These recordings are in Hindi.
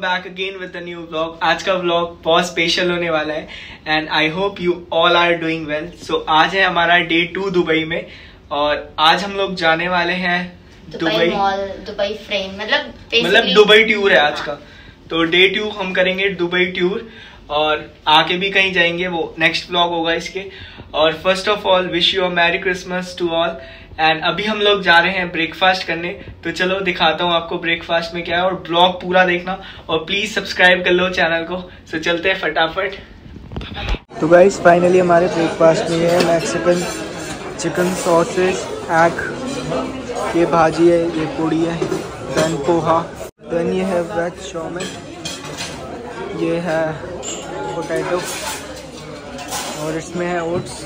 Welcome back again with new vlog आज का व्लॉग बहुत स्पेशल होने वाला है and I hope you all are doing well so आज है हमारा डे टू दुबई में और आज हम लोग जाने वाले हैं दुबई दुबई। फ्रेम मतलब मतलब दुबई टूर है आज। का। तो डे टू हम करेंगे दुबई टूर और आके भी कहीं जाएँगे वो नेक्स्ट ब्लॉग होगा इसके। और first of all wish you a merry Christmas to all and अभी हम लोग जा रहे हैं ब्रेकफास्ट करने। तो चलो दिखाता हूँ आपको ब्रेकफास्ट में क्या है और ब्लॉग पूरा देखना। और प्लीज़ सब्सक्राइब कर लो चैनल को। सो चलते हैं फटाफट। तो गाइज़ फाइनली हमारे ब्रेकफास्ट में है मैक्सिकन चिकन सॉसेज एग ये भाजी है, ये पूड़ी है देन पोहा देन ये है वेज चाउमिन, ये है पोटैटो और इसमें है ओट्स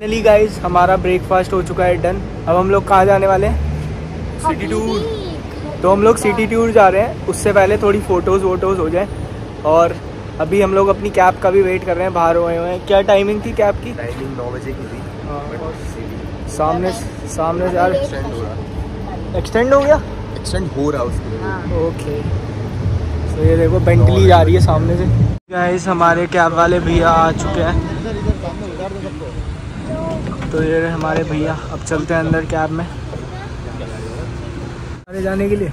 फाइनली गाइस हमारा ब्रेकफास्ट हो चुका है डन अब हम लोग कहाँ जाने वाले हैं? सिटी टूर तो हम लोग सिटी टूर जा रहे हैं. उससे पहले थोड़ी फ़ोटोज़ वोटोज़ हो जाए. और अभी हम लोग अपनी कैब का भी वेट कर रहे हैं. बाहर हुए हुए हैं. क्या टाइमिंग थी कैब की? टाइमिंग नौ बजे की थी. हाँ, सामने सामने से यार एक्सटेंड हो रहा एक्सटेंड हो गया? एक्सटेंड हो रहा उसके ओके तो ये देखो बेंटली जा रही है सामने से. गाइस हमारे कैब वाले भैया आ चुके हैं. तो ये रहे हमारे भैया। अब चलते हैं अंदर कैब में। अरे जाने के लिए।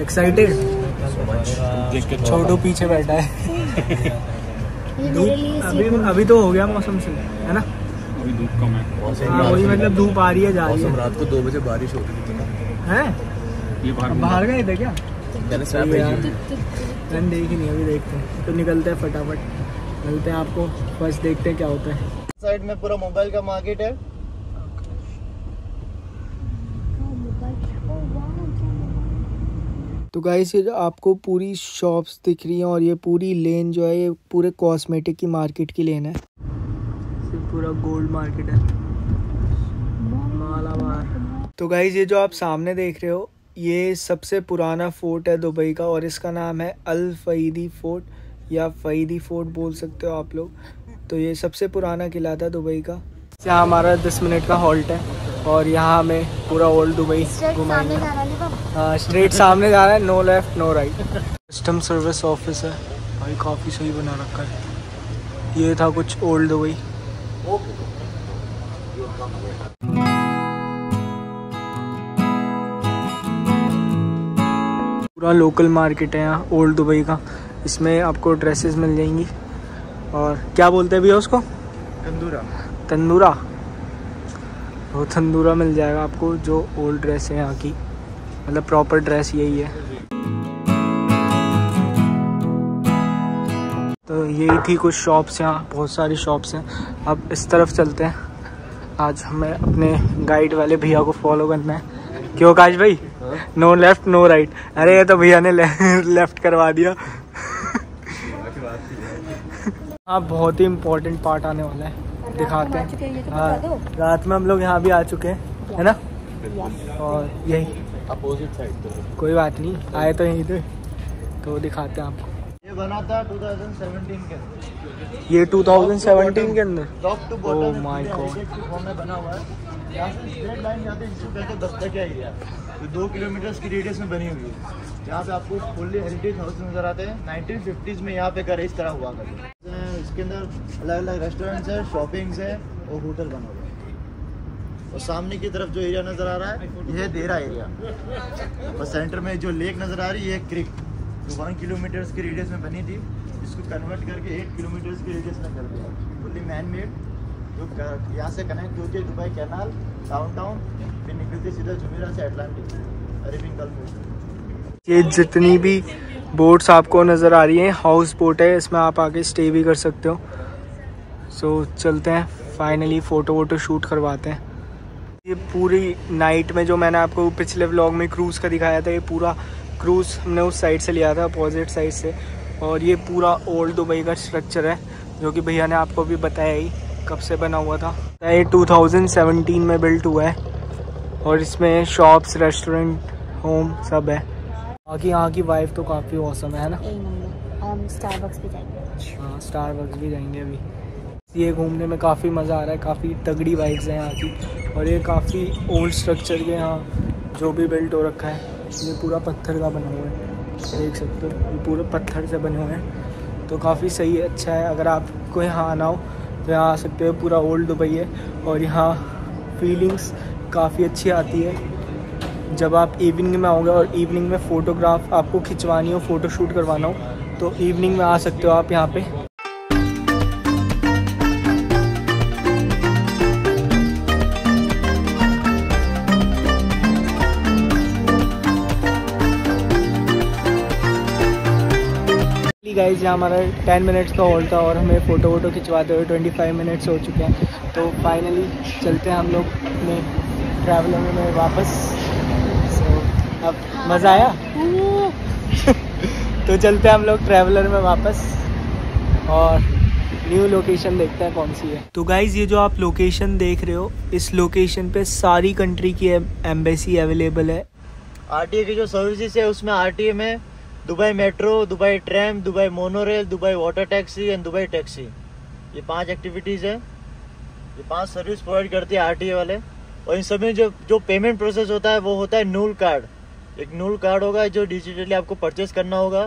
एक्साइटेड छोटू पीछे बैठा है। धूप अभी अभी तो हो गया मौसम से है ना? अभी धूप कम है। हाँ वही मतलब धूप आ रही है जा रही है। रात को दो बजे बारिश हो रही है? ये बाहर बाहर गए थे क्या? मैंने देखी नहीं अभी देखते हैं। तो निकलते हैं फटाफट। मिलते हैं आपको। फ़र्स्ट देखते हैं क्या होता है। साइड में पूरा मोबाइल का मार्केट है। तो गाइस ये जो आपको पूरी शॉप्स दिख रही हैं और ये पूरी लेन जो है ये पूरे कॉस्मेटिक की मार्केट की लेन है। ये पूरा गोल्ड मार्केट है। मालाबार। तो गाइस ये जो आप सामने देख रहे हो ये सबसे पुराना फोर्ट है दुबई का और इसका नाम है अल फईदी फोर्ट या फईदी फोर्ट बोल सकते हो आप लोग। तो ये सबसे पुराना किला था दुबई का। यहाँ हमारा दस मिनट का हॉल्ट है और यहाँ हमें पूरा ओल्ड दुबई घुमाएँगे। हाँ स्ट्रेट सामने जा रहा है no left no right custom service office है। भाई काफ़ी सही बना रखा है। ये था कुछ ओल्ड दुबई। पूरा लोकल मार्केट है यहाँ ओल्ड दुबई का। इसमें आपको ड्रेसेस मिल जाएँगी। और क्या बोलते हैं भैया उसको? तंदूरा। तंदूरा। वो तंदूरा मिल जाएगा आपको जो ओल्ड ड्रेस है यहाँ की। मतलब प्रॉपर ड्रेस यही है। तो यही थी कुछ शॉप्स यहाँ बहुत सारी शॉप्स हैं। अब इस तरफ़ चलते हैं। आज हमें अपने गाइड वाले भैया को फॉलो करना है। क्यों काश भाई? नो लेफ़्ट नो राइट अरे ये तो भैया ने ले, लेफ़्ट करवा दिया। हाँ बहुत ही इम्पोर्टेंट पार्ट आने वाला है। दिखाते हैं। हाँ रात में हम लोग यहाँ भी आ चुके हैं है ना? और यही। अपोजिट साइड तो। कोई बात नहीं आए तो यहीं थे तो दिखाते हैं आपको। ये बना था 2017 के अंदर। ये 2017 के अंदर? Top to Oh bottom my God. Form में बना हुआ है। यहाँ से स्ट्रेट लाइन जाते हैं हैं दस्तकिया एरिया तो दो किलोमीटर की रेडियस में बनी हुई है। यहाँ पे आपको फुल्ली हेरिटेज हाउस नज़र आते हैं। 1950s में यहाँ पे घर इस तरह हुआ करते इसके अंदर अलग अलग रेस्टोरेंट्स है शॉपिंग्स है और होटल बना हुआ है। और सामने की तरफ़ जो एरिया नज़र आ रहा है, यह देरा एरिया और सेंटर में जो लेक नज़र आ रही है क्रिक जो वन किलोमीटर्स की रेडियस में बनी थी, इसको कन्वर्ट करके एट किलोमीटर्स की रेडियस में कर दिया। फुल्ली मैन मेड जो यहाँ से कनेक्ट होती है दुबई कैनाल डाउन टाउन फिर निकलती सीधा जुमेरा से अटलांटिक अरेबियन गल्फ ये जितनी भी बोट्स आपको नज़र आ रही हैं हाउस बोट है इसमें आप आके स्टे भी कर सकते हो। सो so, चलते हैं फाइनली फ़ोटो वोटो शूट करवाते हैं। ये पूरी नाइट में जो मैंने आपको पिछले व्लॉग में क्रूज़ का दिखाया था ये पूरा क्रूज़ हमने उस साइड से लिया था अपोजिट साइड से। और ये पूरा ओल्ड दुबई का स्ट्रक्चर है जो कि भैया ने आपको भी बताया ही कब से बना हुआ था। ये 2017 में बिल्ट हुआ है और इसमें शॉप्स रेस्टोरेंट होम सब है। बाकी यहाँ की वाइफ तो काफ़ी औसम है ना? हम स्टारबक्स भी जाएँगे। हाँ स्टार भी जाएँगे अभी। ये घूमने में काफ़ी मज़ा आ रहा है काफ़ी तगड़ी बाइक्स हैं यहाँ की। और ये काफ़ी ओल्ड स्ट्रक्चर के यहाँ जो भी बिल्ट हो रखा है ये पूरा पत्थर का बना हुआ है। देख सकते हो ये पूरे पत्थर से बने हुए हैं। तो काफ़ी सही है अच्छा है। अगर आपको यहाँ आना हो तो यहाँ आ सकते हो। पूरा ओल्ड दुबई है। और यहाँ फीलिंग्स काफ़ी अच्छी आती है। जब आप इवनिंग में आओगे और इवनिंग में फ़ोटोग्राफ आपको खिंचवानी हो फ़ोटो शूट करवाना हो तो इवनिंग में आ सकते हो आप यहाँ पे। गाइज़ यहाँ हमारा टेन मिनट्स का हॉल था और हमें फ़ोटो वोटो खिंचवाते हुए ट्वेंटी फाइव मिनट्स हो चुके हैं। तो फाइनली चलते हैं हम लोग अपने ट्रैवलर में वापस। अब मज़ा आया? तो चलते हैं हम लोग ट्रैवलर में वापस और न्यू लोकेशन देखते हैं कौन सी है। तो गाइज़ ये जो आप लोकेशन देख रहे हो इस लोकेशन पे सारी कंट्री की एम्बेसी अवेलेबल है। आरटीए की जो सर्विसेज़ है उसमें आरटीए में Dubai metro Dubai tram Dubai monorail Dubai water taxi and Dubai taxi ये पाँच एक्टिविटीज़ है। ये पाँच सर्विस प्रोवाइड करती है आरटीए वाले। और इन सभी जो जो पेमेंट प्रोसेस होता है वो होता है नूल कार्ड एक नूल कार्ड होगा जो डिजिटली आपको परचेज करना होगा।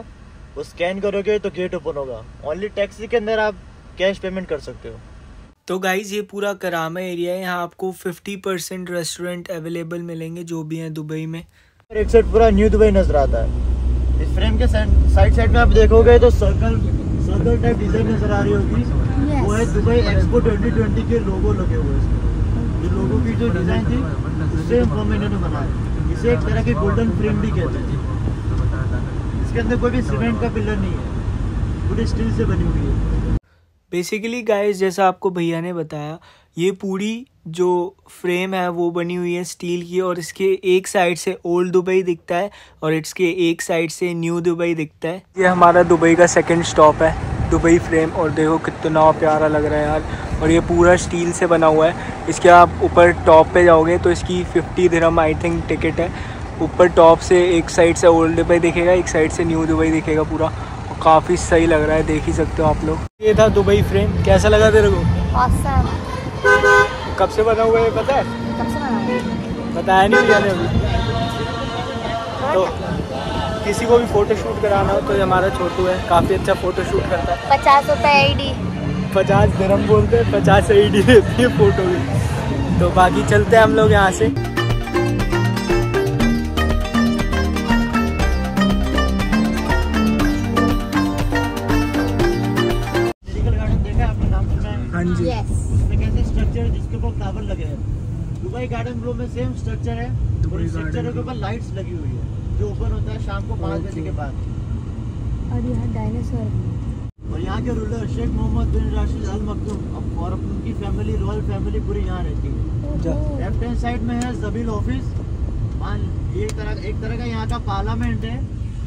वो स्कैन करोगे तो गेट ओपन होगा। ओनली टैक्सी के अंदर आप कैश पेमेंट कर सकते हो। तो गाइज़ ये पूरा करामा एरिया है। यहाँ आपको 50 परसेंट रेस्टोरेंट अवेलेबल मिलेंगे जो भी हैं दुबई में। एक साइड पूरा न्यू दुबई नज़र आता है। इस फ्रेम के साइड साइड में आप देखोगे तो सर्कल सर्कल टाइप डिज़ाइन नज़र आ रही होगी। Yes. वो है दुबई एक्सपो 2020 के लोगो लगे हुए। हैं ये लोगो की जो डिज़ाइन थी उससे हम बनाया इसे एक तरह के गोल्डन फ्रेम भी कहते हैं। इसके अंदर कोई भी सीमेंट का पिलर नहीं है। पूरी स्टील से बनी हुई है। बेसिकली गाइस जैसा आपको भैया ने बताया, ये पूरी जो फ्रेम है, वो बनी हुई है स्टील की और इसके एक साइड से ओल्ड दुबई दिखता है और इसके एक साइड से न्यू दुबई दिखता है। ये हमारा दुबई का सेकंड स्टॉप है। दुबई फ्रेम और देखो कितना प्यारा लग रहा है यार। और ये पूरा स्टील से बना हुआ है। इसके आप ऊपर टॉप पे जाओगे तो इसकी fifty dirham I think ticket है। ऊपर टॉप से एक साइड से ओल्ड दुबई दिखेगा एक साइड से न्यू दुबई दिखेगा पूरा। और काफ़ी सही लग रहा है देख ही सकते हो आप लोग। ये था दुबई फ्रेम। कैसा लगा तेरे को? Awesome. कब से बना हुआ है पता है? कब से बनाया बताया नहीं अभी। तो किसी को भी फ़ोटो शूट कराना हो तो ये हमारा छोटू है काफ़ी अच्छा फ़ोटो शूट करता है। पचास रुपए आईडी पचास दिरम बोलते हैं पचास आई डी देती है फ़ोटो की तो बाकी चलते हैं हम लोग यहाँ से। मेडिकल गार्डन देखा है आपने नाम सुना जी यस स्ट्रक्चर जिसके ऊपर फ्लावर लगे हैं। दुबई गार्डन ग्लो में सेम स्ट्रक्चर है और दुबई स्ट्रक्चर के ऊपर लाइट्स लगी हुई है। जो ओपन होता है शाम को पाँच बजे के बाद। और यहाँ डायनासोर और यहाँ के ruler Sheikh Mohammed bin Rashid Al Maktoum और उनकी फैमिली रॉयल फैमिली पूरी यहाँ रहती है। लेफ़्ट हैंड साइड में है जबील ऑफ़िस मान ये तरह एक तरह का यहाँ का पार्लियामेंट है।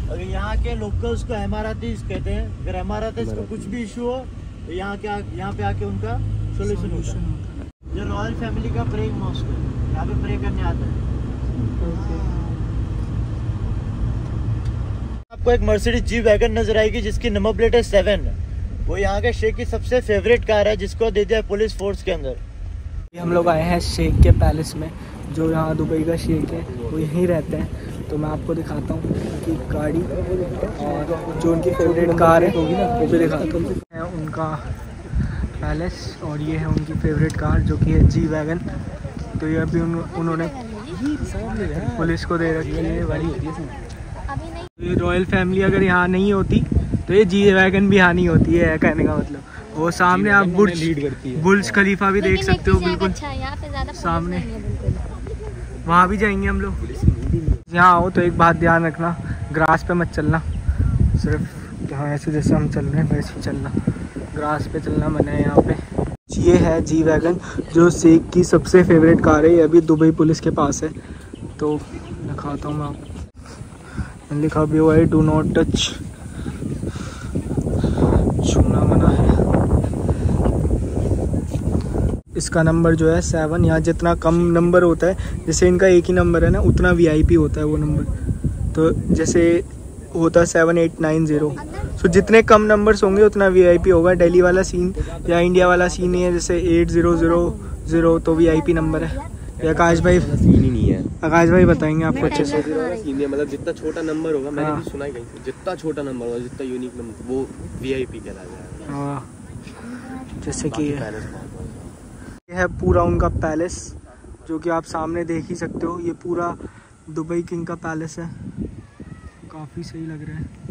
अगर यहाँ के लोकल्स को एमारातीज कहते हैं अगर एमारातीज को कुछ भी इशू हो तो यहाँ के यहाँ पे आके उनका सोल्यूशन होता है। ये रॉयल फैमिली का प्रेइंग मॉस्क है। यहाँ पे प्रे करने आता है। आपको एक मर्सिडीज जी वैगन नज़र आएगी जिसकी नंबर प्लेट है सेवन वो यहाँ के शेख की सबसे फेवरेट कार है जिसको दे दिया पुलिस फोर्स के अंदर। हम लोग आए हैं शेख के पैलेस में जो यहाँ दुबई का शेख है वो यहीं रहते हैं। तो मैं आपको दिखाता हूँ उनकी गाड़ी और जो उनकी फेवरेट कार है होगी ना वो भी दिखाता हूँ। उनका पैलेस और ये है उनकी फेवरेट कार जो कि है जी वैगन तो ये अभी उन, उन्होंने पुलिस को दे रखी है रॉयल फैमिली अगर यहाँ नहीं होती तो ये जी वैगन भी यहाँ नहीं होती है कहने का मतलब। वो सामने आप बुर्ज लीड करती है। बुर्ज खलीफा भी देख सकते हो बिल्कुल। अच्छा है यहाँ पे ज़्यादा पुलिस सामने। है वहाँ भी जाएँगे हम लोग। यहाँ आओ तो एक बात ध्यान रखना ग्रास पे मत चलना। सिर्फ़ यहाँ ऐसे जैसे हम चल रहे हैं वैसे ही चलना। ग्रास पे चलना मना है यहाँ पे। ये है जी वैगन जो शेख की सबसे फेवरेट कार है। ये अभी दुबई पुलिस के पास है। तो दिखाता हूँ मैं आपको। लिखा भी हुआ है डू नॉट टच छूना मना है। इसका नंबर जो है सेवन यहाँ जितना कम नंबर होता है, जैसे इनका एक ही नंबर है ना, उतना वीआईपी होता है वो नंबर तो जैसे होता है seven eight nine zero so जितने कम नंबर्स होंगे, उतना वीआईपी होगा। दिल्ली वाला सीन या इंडिया वाला सीन ही, जैसे एट ज़ीरो ज़ीरो ज़ीरो तो वीआईपी नंबर है। या काश भाई आकाश भाई बताएँगे आपको अच्छे से। मतलब जितना छोटा नंबर होगा मैंने। भी सुना ही कहीं जितना छोटा नंबर होगा जितना यूनिक नंबर वो वीआईपी आई पी हाँ। जैसे कि बाकी ये पैलेस बहुत बड़ा ये है पूरा उनका पैलेस जो कि आप सामने देख ही सकते हो। ये पूरा दुबई किंग का पैलेस है। काफ़ी सही लग रहा है।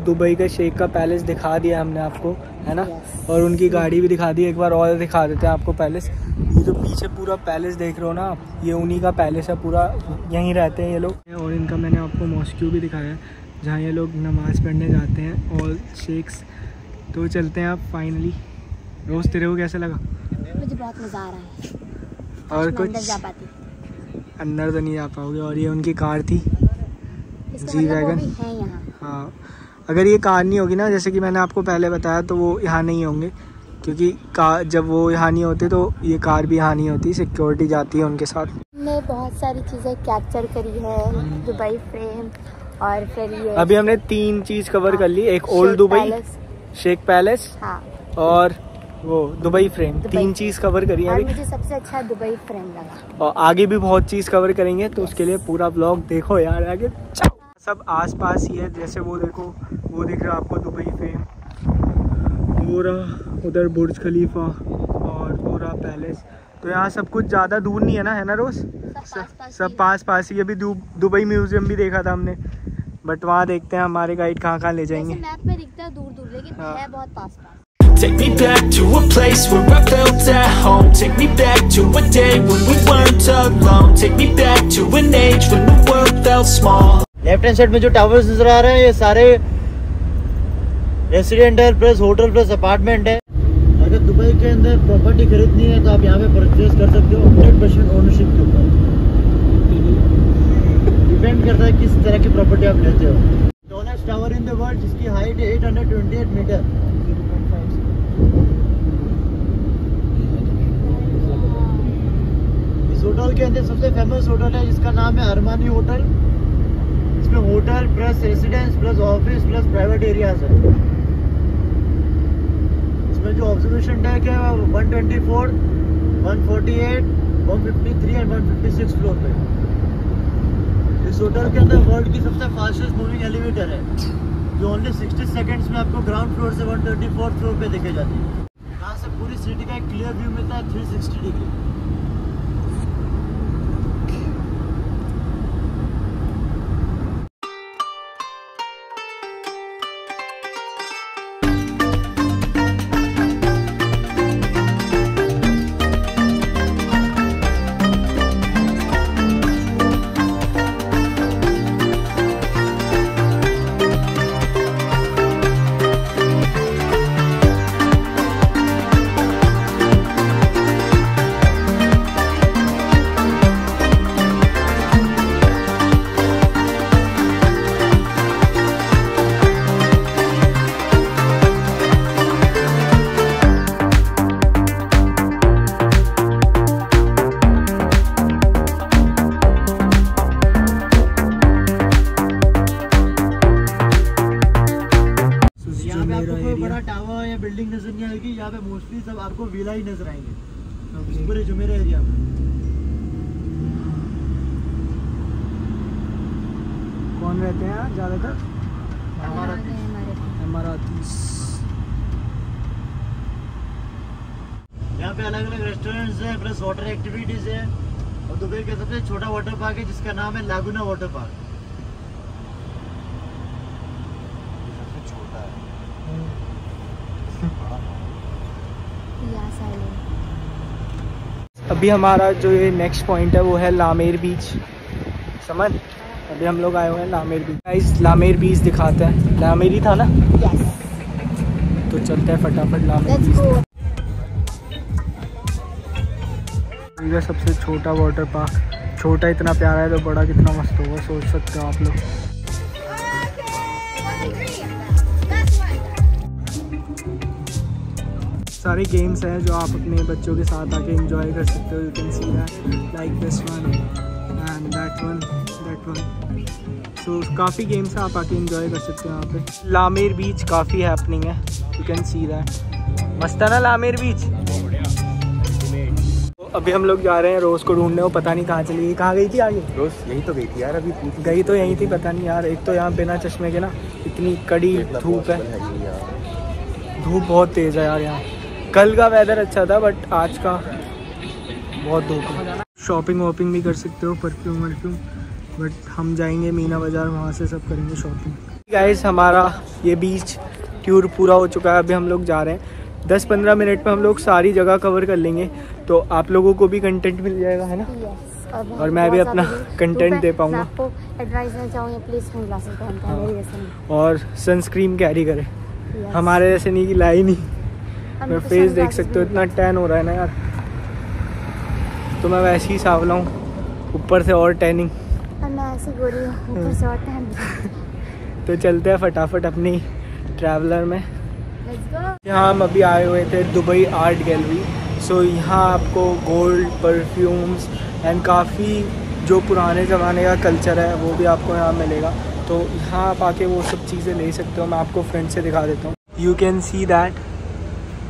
दुबई का शेख का पैलेस दिखा दिया हमने आपको है ना? और उनकी गाड़ी भी दिखा दी एक बार और दिखा देते हैं आपको पैलेस। ये जो पीछे पूरा पैलेस देख रहे हो ना आप ये उन्हीं का पैलेस है पूरा यहीं रहते हैं ये लोग। और इनका मैंने आपको मॉस्क्यू भी दिखाया है जहाँ ये लोग नमाज़ पढ़ने जाते हैं और शेख्स तो चलते हैं आप फाइनली रोज़ तेरे को कैसा लगा? मुझे बहुत मज़ा आ रहा है। और कुछ अंदर जा पाती। अंदर तो नहीं जा पाओगे और ये उनकी कार थी। जी मतलब वैगन। हाँ। अगर ये कार नहीं होगी ना जैसे कि मैंने आपको पहले बताया तो वो यहाँ नहीं होंगे। क्योंकि कार जब वो यहाँ नहीं होते तो ये कार भी यहाँ नहीं होती सिक्योरिटी जाती है उनके साथ। हमने बहुत सारी चीज़ें कैप्चर करी है दुबई फ्रेम और फिर ये अभी हमने तीन चीज़ कवर कर ली एक ओल्ड दुबई शेख पैलेस हाँ। और वो दुबई फ्रेम दुबई तीन चीज़ कवर करी है मुझे सबसे अच्छा दुबई फ्रेम लगा। और आगे भी बहुत चीज़ कवर करेंगे तो उसके लिए पूरा ब्लॉग देखो यार आगे। सब आस पास ही है जैसे वो देखो वो दिख रहा है आपको दुबई फ्रेम वो रहा उधर बुर्ज खलीफा और वो रहा पैलेस तो यहाँ सब कुछ ज़्यादा दूर नहीं है ना है ना रोज सब पास पास सब पास पास ही अभी दुबई म्यूज़ियम भी देखा था हमने बट वहाँ देखते हैं हमारे गाइड कहाँ कहाँ ले जाएँगे मैप में दिखता है दूर दूर लेकिन हाँ। है बहुत पास पास Take me back to a place where I felt at home. Take me back to a day when we weren't alone. Take me back to an age when the world felt small. Left hand side में जो टावर्स नज़र आ रहे हैं, ये सारे residential plus hotel plus apartment है। अगर दुबई के अंदर प्रॉपर्टी खरीदनी है तो आप यहाँ पे परचेज कर सकते हो हंड्रेड परसेंट ओनरशिप के ऊपर। डिपेंड करता है किस तरह की प्रॉपर्टी आप लेते हो। Tallest tower in the world जिसकी हाइट है 828 मीटर इस होटल के अंदर सबसे फ़ेमस होटल है, जिसका नाम है अरमानी होटल इसमें hotel plus residence plus office plus private areas है। इसमें जो ऑब्जर्वेशन डेक है वो 124, 148, 153 एंड 156 फ्लोर पे। इस होटल के अंदर वर्ल्ड की सबसे फास्टेस्ट मूविंग एलिवेटर है जो ओनली 60 सेकंड्स में आपको ग्राउंड फ्लोर से 134 फ्लोर पे देखे जाती है। यहाँ से पूरी सिटी का एक क्लियर व्यू मिलता है 360 डिग्री मोस्टली सब आपको विला ही नज़र आएँगे। इस पूरे जुमेरा एरिया में। कौन रहते हैं यहाँ ज़्यादातर? यहाँ पे अलग अलग रेस्टोरेंट्स हैं प्लस वाटर एक्टिविटीज़ है। और दुबई का सबसे छोटा वाटर पार्क है जिसका नाम है लागुना वाटर पार्क सबसे छोटा है यहाँ साइड अभी हमारा जो ये नेक्स्ट पॉइंट है वो है लामेर बीच समझ? अभी हम लोग आए हुए हैं लामेर बीच गाइस लामेर बीच दिखाते हैं। लामेर ही था ना? यस तो चलते हैं फटाफट लामेर बीच ये सबसे छोटा वाटर पार्क छोटा इतना प्यारा है तो बड़ा कितना मस्त होगा सोच सकते हो आप लोग। सारे गेम्स हैं जो आप अपने बच्चों के साथ आके एंजॉय कर सकते हो. You can see that like this one and that one that one so काफ़ी गेम्स हैं आप आके एंजॉय कर सकते हो यहाँ पे. लामेर बीच काफ़ी हैपनिंग है. यू कैन सी दैट मस्त है ना लामेर बीच अभी हम लोग जा रहे हैं रोज़ को ढूँढने. वो पता नहीं कहाँ चली गई. कहाँ गई थी आगे? रोज यही तो गई थी यार अभी गई तो यहीं थी पता नहीं यार. एक तो यहाँ बिना चश्मे के ना इतनी कड़ी धूप है. धूप बहुत तेज़ है यार यहाँ. कल का वेदर अच्छा था बट आज का बहुत धूप है। शॉपिंग वॉपिंग भी कर सकते हो परफ्यूम वर्फ्यूम बट हम जाएँगे मीना बाज़ार वहाँ से सब करेंगे शॉपिंग गाइस हमारा ये बीच टूर पूरा हो चुका है अभी हम लोग जा रहे हैं। दस पंद्रह मिनट में हम लोग सारी जगह कवर कर लेंगे तो आप लोगों को भी कंटेंट मिल जाएगा है ना? Yes, और, मैं भी अपना content तो दे पाऊँगा। हैं। और सनस्क्रीन कैरी। करें हमारे जैसे नहीं कि लाई नहीं। मैं तो फेस देख सकते हो इतना टैन हो रहा है ना यार। तो मैं वैसे ही सावला हूँ ऊपर से और टैनिंग और मैं ऐसी गोरी हूँ। ऊपर से और टहन तो चलते हैं फटाफट अपनी ट्रैवलर में। यहाँ हम अभी आए हुए थे दुबई आर्ट गैलरी सो यहाँ आपको गोल्ड परफ्यूम्स एंड काफ़ी जो पुराने ज़माने का कल्चर है वो भी आपको यहाँ मिलेगा। तो यहाँ आप आके वो सब चीज़ें ले सकते हो मैं आपको फ्रेंड से दिखा देता हूँ। You can see that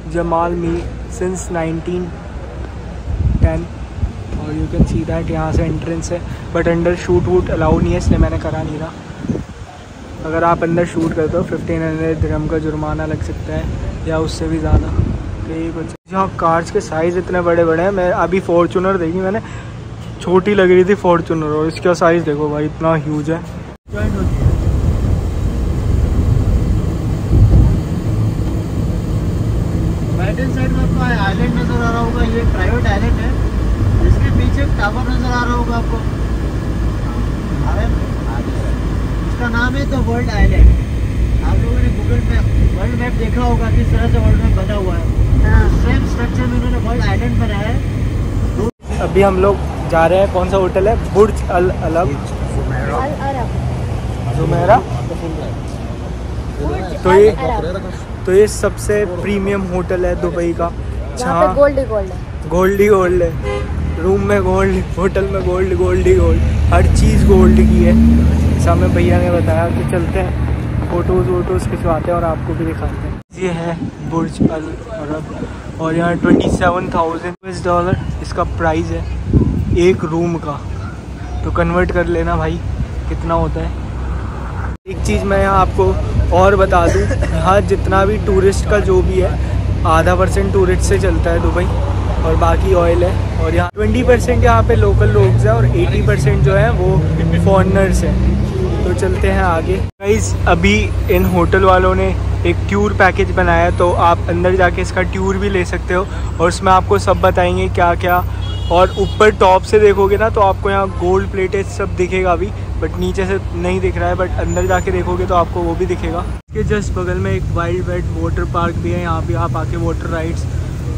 Jamal me since 1910 और यू कैन सी दैट यहाँ से एंट्रेंस है बट अंडर शूट वूट अलाउ नहीं है, इसलिए मैंने करा नहीं रहा अगर आप अंदर शूट करते हो फिफ्टीन हंड्रेड दिरम का जुर्माना लग सकता है, या उससे भी ज़्यादा। तो ये कुछ कार्स के साइज़ इतने बड़े बड़े हैं, मैं अभी फॉर्चूनर देखी, मैंने छोटी लग रही थी फॉर्चूनर और इसका साइज़ देखो भाई, इतना ह्यूज है ज्वाइन होती है राइट हैंड साइड में आपको आइलैंड नज़र आ रहा होगा ये प्राइवेट आइलैंड है इसके पीछे एक टावर नज़र आ रहा होगा आपको। है? है। इसका नाम है द वर्ल्ड आइलैंड आप लोगों ने गूगल मैप वर्ल्ड मैप देखा होगा किस तरह से वर्ल्ड मैप बना हुआ है। हाँ। सेम स्ट्रक्चर में उन्होंने वर्ल्ड आइलैंड बनाया है। अभी हम लोग जा रहे हैं कौन सा होटल है? बुर्ज अल अलब अल अरब। जुमेरा? तो ये तो ये सबसे प्रीमियम होटल है दुबई का। जहाँ गोल्ड ही गोल्ड है। गोल्ड ही गोल्ड है। रूम में गोल्ड होटल में गोल्ड गोल्ड ही गोल्ड हर चीज़ गोल्ड की है। हमें भैया ने बताया कि चलते हैं फ़ोटोज़ वोटोज़ खिंचवाते हैं और आपको भी दिखाते हैं। ये है बुर्ज अल अरब और यहाँ ट्वेंटी सेवन थाउज़ेंड डॉलर इसका प्राइस है एक रूम का। तो कन्वर्ट कर लेना भाई, कितना होता है। एक चीज़ मैं यहाँ आपको और बता दूँ, यहाँ जितना भी टूरिस्ट का जो भी है, आधा परसेंट टूरिस्ट से चलता है दुबई। और बाकी ऑयल है। और यहाँ ट्वेंटी परसेंट यहाँ पे लोकल लोग हैं और एटी परसेंट जो है वो फॉरनर्स हैं। तो चलते हैं आगे। गाइज़ अभी इन होटल वालों ने एक टूर पैकेज बनाया तो आप अंदर जाके इसका टूर भी ले सकते हो। और उसमें आपको सब बताएँगे क्या क्या और ऊपर टॉप से देखोगे ना तो आपको यहाँ गोल्ड प्लेटेड सब दिखेगा अभी बट नीचे से नहीं दिख रहा है बट अंदर जाके देखोगे तो आपको वो भी दिखेगा। इसके जस्ट बगल में एक वाइल्ड वेट वाटर पार्क भी है, यहाँ भी आप आके वाटर राइड्स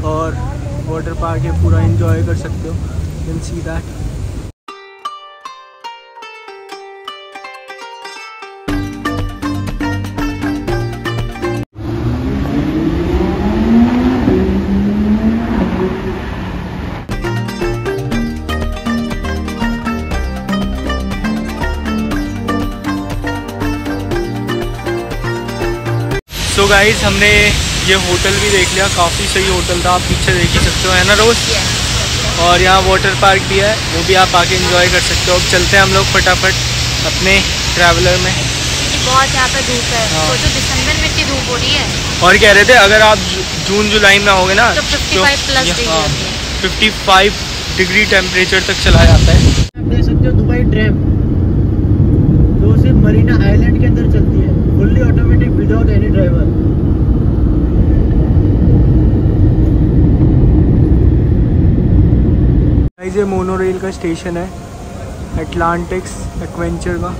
और वाटर पार्क है पूरा इन्जॉय कर सकते हो। सी दैट गाइस हमने ये होटल भी देख लिया काफ़ी सही होटल था आप पीछे देख ही सकते हो है ना रोज? और यहाँ वाटर पार्क भी है वो भी आप आके एंजॉय कर सकते हो। अब चलते हैं हम लोग फटाफट अपने ट्रैवलर में। बहुत यहाँ पे धूप है। हाँ। सोचो दिसंबर में इतनी धूप हो रही है। और कह रहे थे अगर आप जून जुलाई में आओगे ना तो 55 plus fifty five degree temperature तक चला जाता है। आप देख सकते हो दुबई ट्रैम जो सिर्फ़ मरीना आइलैंड के अंदर चलती है। Fully automatic without any driver ये मोनो रेल का स्टेशन है एटलांटिक्स एडवेंचर का।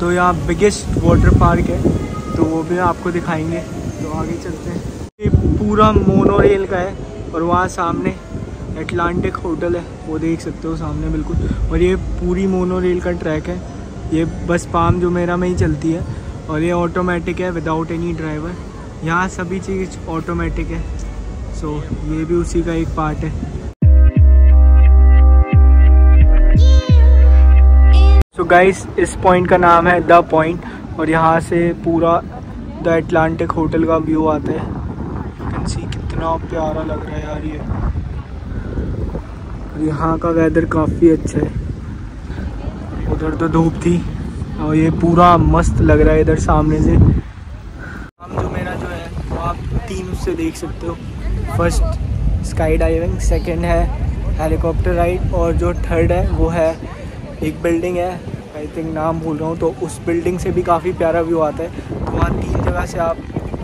तो यहाँ बिगेस्ट वाटर पार्क है तो वो भी आपको दिखाएँगे। तो आगे चलते हैं। ये पूरा मोनो रेल का है, और वहाँ सामने एटलांटिक होटल है, वो देख सकते हो सामने, बिल्कुल। और ये पूरी मोनो रेल का ट्रैक है। ये बस पाम जो मेरा में ही चलती है, और ये ऑटोमेटिक है विदाउट एनी ड्राइवर यहाँ सभी चीज़ ऑटोमेटिक है। सो ये भी उसी का एक पार्ट है। सो so गाइस इस पॉइंट का नाम है द पॉइंट और यहाँ से पूरा द एटलांटिक होटल का व्यू आता है। सी कितना प्यारा लग रहा है यार ये। और यहाँ का वेदर काफ़ी अच्छा है। उधर तो धूप थी और ये पूरा मस्त लग रहा है इधर सामने से। हम जो मेरा जो है, वो आप तीन से देख सकते हो। फ़र्स्ट स्काई डाइविंग सेकेंड है हेलीकॉप्टर राइड और जो थर्ड है, वो है एक बिल्डिंग है। आई थिंक नाम भूल रहा हूँ तो उस बिल्डिंग से भी काफ़ी प्यारा व्यू आता है। तो वहाँ तीन जगह से आप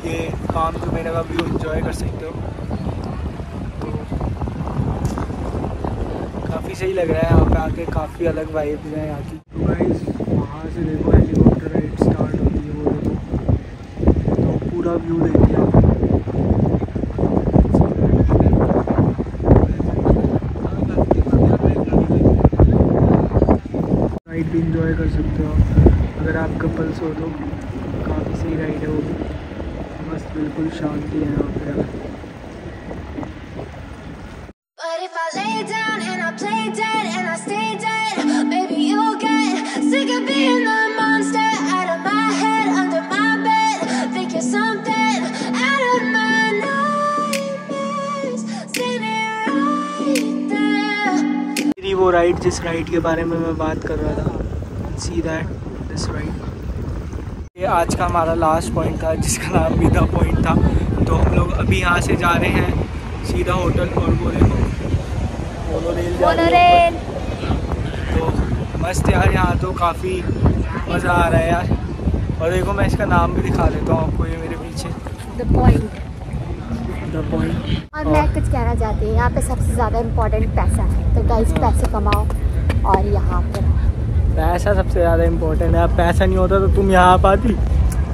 ये काम जो मेरे का व्यू इंजॉय कर सकते हो। तो काफ़ी सही लग रहा है यहाँ पे आके, काफ़ी अलग वाइब्स हैं यहाँ की। तो वहाँ से देखो हेलीकॉप्टर राइड स्टार्ट होती है वो। देखो तो पूरा व्यू देखिए आप राइड भी इंजॉय कर सकते हो। अगर आप कपल्स हो तो काफ़ी सही राइड है वो भी। बस बिल्कुल शांति है यहाँ पर वो राइड जिस राइड के बारे में मैं बात कर रहा था सी दैट दिस राइड ये आज का हमारा लास्ट पॉइंट था जिसका नाम भी द पॉइंट था। तो हम लोग अभी यहाँ से जा रहे हैं सीधा होटल और बोले देखो। मोनो रेल जा रही ऊपर। तो मस्त यार यहाँ तो काफ़ी मज़ा आ रहा है यार। और देखो मैं इसका नाम भी दिखा देता हूँ आपको ये मेरे पीछे। द पॉइंट द पॉइंट और मैं कुछ कहना चाहती हूँ यहाँ पे सबसे ज़्यादा इम्पोर्टेंट पैसा है। तो गाइस पैसे कमाओ और यहाँ पे रहो। पैसा सबसे ज़्यादा इम्पोर्टेंट है। अब पैसा नहीं होता तो तुम यहाँ आ पाती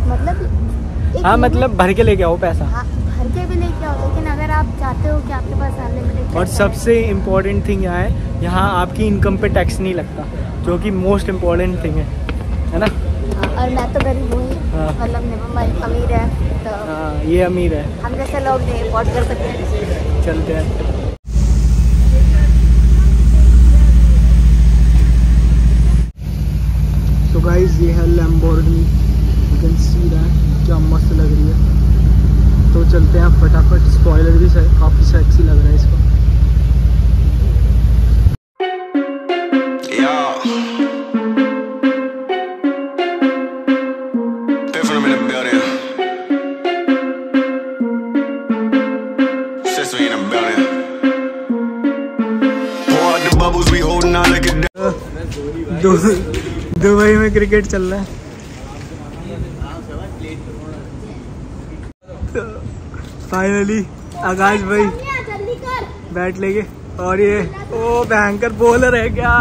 मतलब हाँ मतलब भर के लेके आओ पैसा। हाँ भर के भी लेके आओ लेकिन अगर आप चाहते हो कि आपके पास अनलिमिटेड और सबसे इम्पोर्टेंट थिंग यहाँ है यहाँ आपकी इनकम पे टैक्स नहीं लगता जो कि मोस्ट इम्पोर्टेंट थिंग है। है ना? और मैं तो गरीब हूँ हाँ। मतलब अमीर है तो हाँ ये अमीर है। हम जैसे लोग नहीं अफोर्ड कर सकते। हैं चलते हैं। गाइस ये है Lamborghini you can see that क्या मस्त लग रही है। तो चलते हैं फटाफट. स्पॉइलर भी काफ़ी सेक्सी लग रहा है इसका। क्रिकेट चल रहा है। फाइनली आकाश भाई बैट लेके और ये ओ भयंकर बॉलर है क्या?